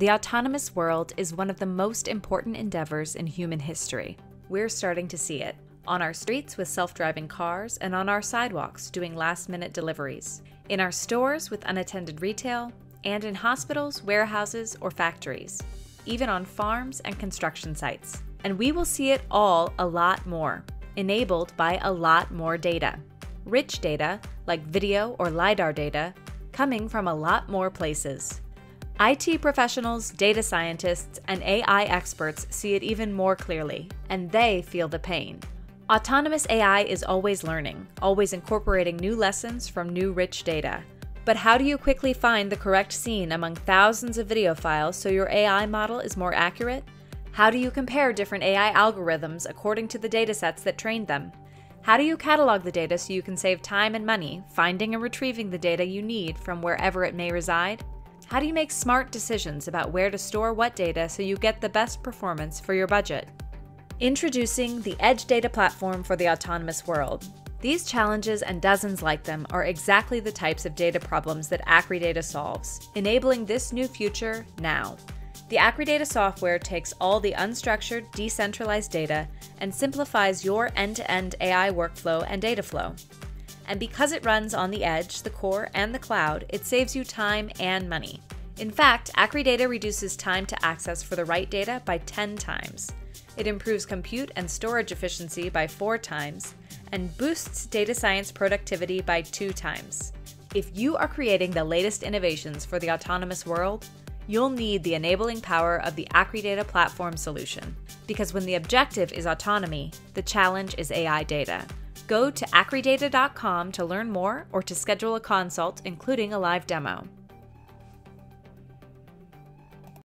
The autonomous world is one of the most important endeavors in human history. We're starting to see it on our streets with self driving cars and on our sidewalks doing last minute deliveries, in our stores with unattended retail, and in hospitals, warehouses, or factories, even on farms and construction sites. And we will see it all a lot more, enabled by a lot more data. Rich data, like video or LiDAR data, coming from a lot more places. IT professionals, data scientists, and AI experts see it even more clearly, and they feel the pain. Autonomous AI is always learning, always incorporating new lessons from new rich data. But how do you quickly find the correct scene among thousands of video files so your AI model is more accurate? How do you compare different AI algorithms according to the datasets that trained them? How do you catalog the data so you can save time and money finding and retrieving the data you need from wherever it may reside? How do you make smart decisions about where to store what data so you get the best performance for your budget? Introducing the Edge Data Platform for the Autonomous World. These challenges and dozens like them are exactly the types of data problems that Akridata solves, enabling this new future now. The Akridata software takes all the unstructured, decentralized data and simplifies your end to end AI workflow and data flow. And because it runs on the edge, the core, and the cloud, it saves you time and money. In fact, Akridata reduces time to access for the right data by 10 times. It improves compute and storage efficiency by 4 times, and boosts data science productivity by 2 times. If you are creating the latest innovations for the autonomous world, you'll need the enabling power of the Akridata platform solution. Because when the objective is autonomy, the challenge is AI data. Go to akridata.com to learn more or to schedule a consult, including a live demo.